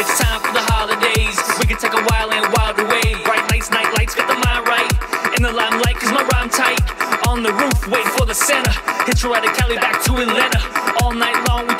It's time for the holidays. We can take a while and wild away. Bright lights, night lights, get the mind right. In the limelight, cause my rhyme tight. On the roof, waiting for the center. Hit your out of Cali back to Atlanta. All night long, we